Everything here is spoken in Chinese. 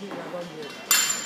Di awal.